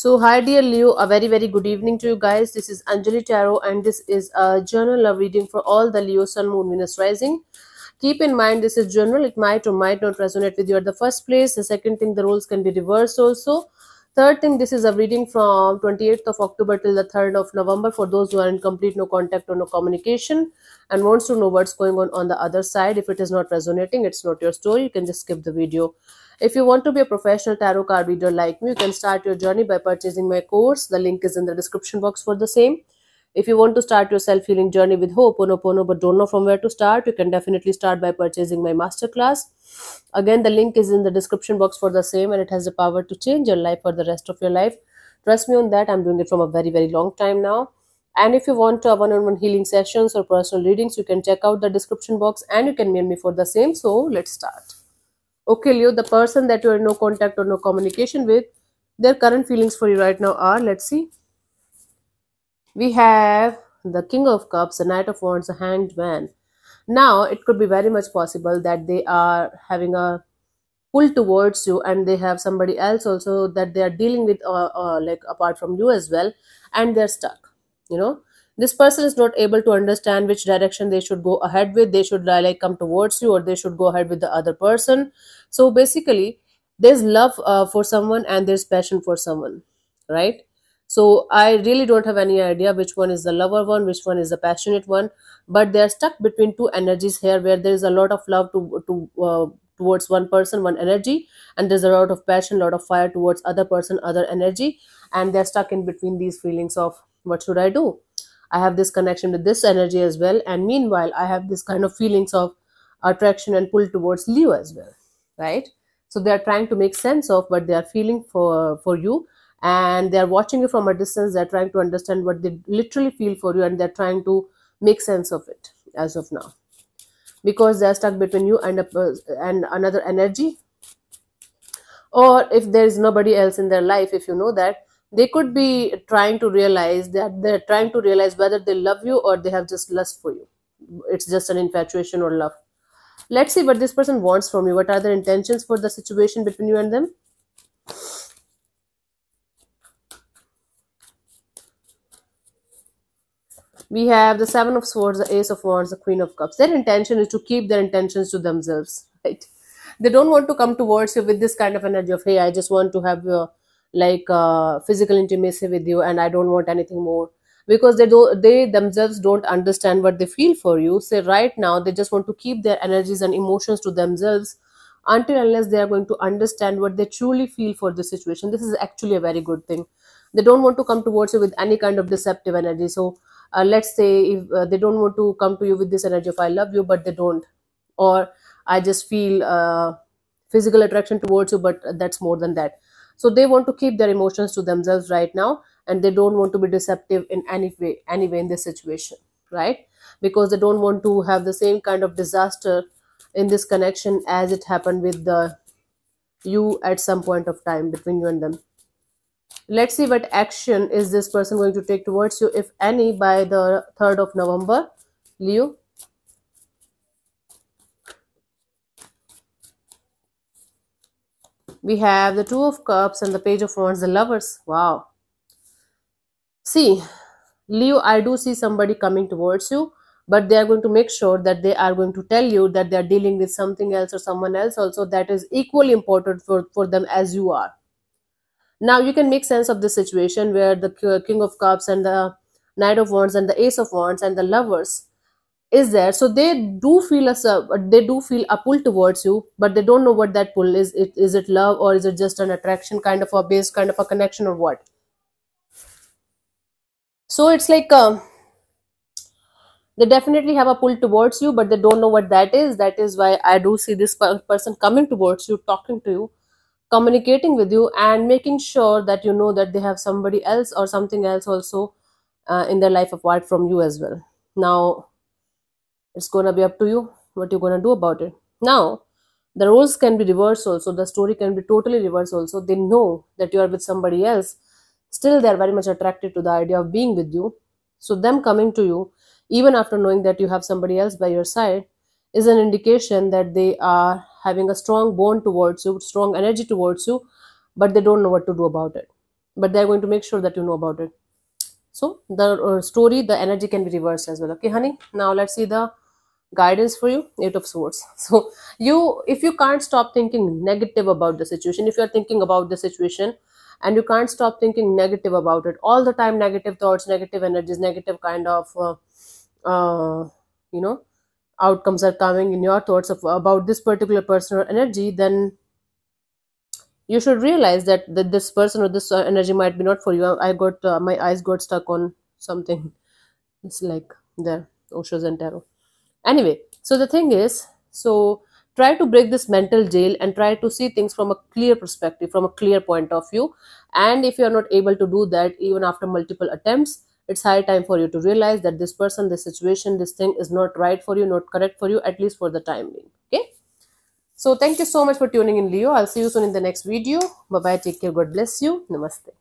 So, hi dear Leo, a very very good evening to you guys. This is Anjali Tarot, and this is a journal love reading for all the Leo Sun, Moon, Venus rising. Keep in mind this is general; it might or might not resonate with you at the first place. The second thing, the roles can be reversed also. Third thing, this is a reading from 28th of October till the 3rd of November for those who are in complete no contact or no communication and wants to know what's going on on the other side. If it is not resonating, it's not your story. You can just skip the video. If you want to be a professional tarot card reader like me, you can start your journey by purchasing my course. The link is in the description box for the same. If you want to start your self healing journey with Ho'oponopono, but don't know from where to start, you can definitely start by purchasing my masterclass. Again, the link is in the description box for the same, and it has the power to change your life for the rest of your life. Trust me on that, I'm doing it from a very, very long time now. And if you want a one on one healing sessions or personal readings, you can check out the description box and you can mail me for the same. So, let's start. Okay, Leo, the person that you're in no contact or no communication with, their current feelings for you right now are let's see. We have the King of Cups, the Knight of Wands, the Hanged Man. Now, it could be very much possible that they are having a pull towards you and they have somebody else also that they are dealing with, uh, uh, like apart from you as well, and they're stuck. You know, this person is not able to understand which direction they should go ahead with. They should uh, like come towards you or they should go ahead with the other person. So, basically, there's love uh, for someone and there's passion for someone, right? So I really don't have any idea which one is the lover one, which one is the passionate one, but they are stuck between two energies here, where there is a lot of love to to uh, towards one person, one energy, and there's a lot of passion, lot of fire towards other person, other energy, and they're stuck in between these feelings of what should I do? I have this connection with this energy as well, and meanwhile I have this kind of feelings of attraction and pull towards Leo as well, right? So they are trying to make sense of what they are feeling for for you and they are watching you from a distance. They're trying to understand what they literally feel for you and they're trying to make sense of it as of now. Because they're stuck between you and a, and another energy. Or if there is nobody else in their life if you know that they could be trying to realize that they're trying to realize whether they love you or they have just lust for you. It's just an infatuation or love. Let's see what this person wants from you. What are their intentions for the situation between you and them we have the seven of swords the ace of wands the queen of cups. Their intention is to keep their intentions to themselves right? They don't want to come towards you with this kind of energy of hey i just want to have uh, like uh, physical intimacy with you and i don't want anything more. Because they do they themselves don't understand what they feel for you. So right now they just want to keep their energies and emotions to themselves until unless they are going to understand what they truly feel for the situation. This is actually a very good thing. They don't want to come towards you with any kind of deceptive energy. So uh, let's say if uh, they don't want to come to you with this energy of i love you but they don't. Or i just feel uh, physical attraction towards you but that's more than that. So they want to keep their emotions to themselves right now and they don't want to be deceptive in any way any way in this situation right? Because they don't want to have the same kind of disaster in this connection as it happened with the you at some point of time between you and them let's see what action is this person going to take towards you if any by the 3rd of november. Leo? We have the two of cups and the page of wands the lovers. Wow. See leo i do see somebody coming towards you but they are going to make sure that they are going to tell you that they are dealing with something else or someone else also that is equally important for, for them as you are now you can make sense of the situation where the king of cups and the knight of wands and the ace of wands and the lovers is there. So they do feel a they do feel a pull towards you but they don't know what that pull is. It is it love or is it just an attraction kind of a base kind of a connection or what? So it's like um, they definitely have a pull towards you but they don't know what that is. That is why i do see this per- person coming towards you talking to you communicating with you and making sure that you know that they have somebody else or something else also uh, in their life apart from you as well. Now it's gonna be up to you what you're gonna do about it. Now the roles can be reversed also. The story can be totally reversed also. They know that you are with somebody else. Still they're very much attracted to the idea of being with you. So them coming to you even after knowing that you have somebody else by your side is an indication that they are having a strong bond towards you strong energy towards you but they don't know what to do about it. But they're going to make sure that you know about it. So the uh, story the energy can be reversed as well. Okay honey? Now let's see the guidance for you. Eight of swords. So you if you can't stop thinking negative about the situation if you're thinking about the situation and you can't stop thinking negative about it all the time negative thoughts negative energies negative kind of uh, uh, you know outcomes are coming in your thoughts of about this particular person or energy then you should realize that, that this person or this uh, energy might be not for you. I got uh, my eyes got stuck on something. It's like the Osho Zen tarot anyway so the thing is so try to break this mental jail and try to see things from a clear perspective from a clear point of view. And if you are not able to do that even after multiple attempts it's high time for you to realize that this person this situation this thing is not right for you not correct for you at least for the time being okay? So thank you so much for tuning in leo. I'll see you soon in the next video. Bye bye take care. God bless you. Namaste